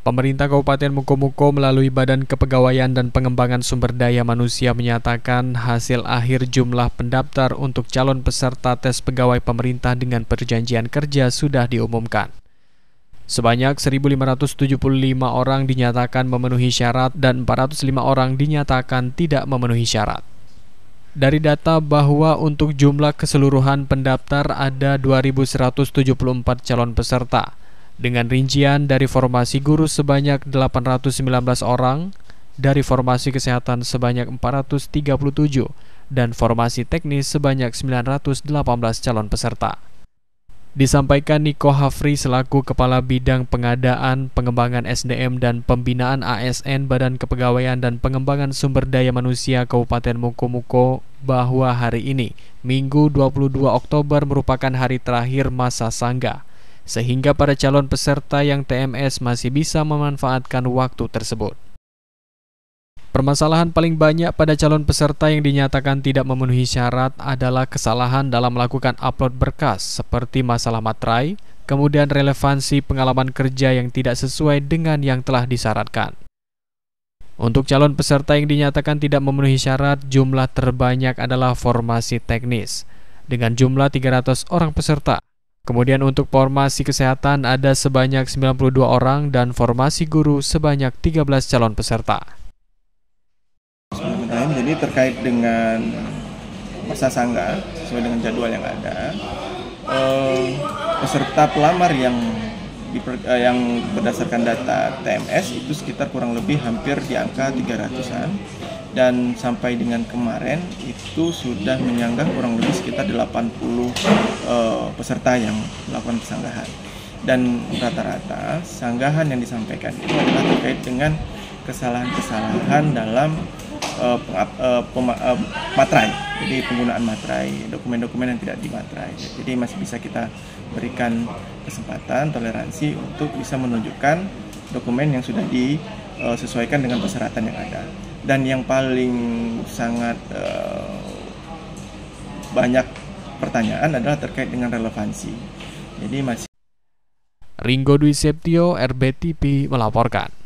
Pemerintah Kabupaten Mukomuko melalui Badan Kepegawaian dan Pengembangan Sumber Daya Manusia menyatakan hasil akhir jumlah pendaftar untuk calon peserta tes pegawai pemerintah dengan perjanjian kerja sudah diumumkan. Sebanyak 1.575 orang dinyatakan memenuhi syarat dan 405 orang dinyatakan tidak memenuhi syarat. Dari data bahwa untuk jumlah keseluruhan pendaftar ada 2.174 calon peserta, dengan rincian dari formasi guru sebanyak 819 orang, dari formasi kesehatan sebanyak 437, dan formasi teknis sebanyak 918 calon peserta. Disampaikan Niko Hafri selaku Kepala Bidang Pengadaan, Pengembangan SDM dan Pembinaan ASN Badan Kepegawaian dan Pengembangan Sumber Daya Manusia Kabupaten Mukomuko bahwa hari ini, Minggu 22 Oktober merupakan hari terakhir masa sangga sehingga para calon peserta yang TMS masih bisa memanfaatkan waktu tersebut. Permasalahan paling banyak pada calon peserta yang dinyatakan tidak memenuhi syarat adalah kesalahan dalam melakukan upload berkas seperti masalah materai, kemudian relevansi pengalaman kerja yang tidak sesuai dengan yang telah disyaratkan. Untuk calon peserta yang dinyatakan tidak memenuhi syarat, jumlah terbanyak adalah formasi teknis, dengan jumlah 300 orang peserta. Kemudian untuk formasi kesehatan ada sebanyak 92 orang dan formasi guru sebanyak 13 calon peserta. Jadi terkait dengan masa sangga sesuai dengan jadwal yang ada, eh, peserta pelamar yang eh, yang berdasarkan data TMS itu sekitar kurang lebih hampir di angka 300-an dan sampai dengan kemarin itu sudah menyanggah kurang lebih sekitar 80 uh, eh, peserta yang melakukan pesanggahan dan rata-rata sanggahan yang disampaikan itu adalah terkait dengan kesalahan-kesalahan dalam uh, uh, uh, materai. Jadi penggunaan materai dokumen-dokumen yang tidak dimaterai. Jadi masih bisa kita berikan kesempatan toleransi untuk bisa menunjukkan dokumen yang sudah disesuaikan dengan persyaratan yang ada dan yang paling sangat uh, banyak pertanyaan adalah terkait dengan relevansi. Jadi masih Ringo Dwi Septio RBTP melaporkan.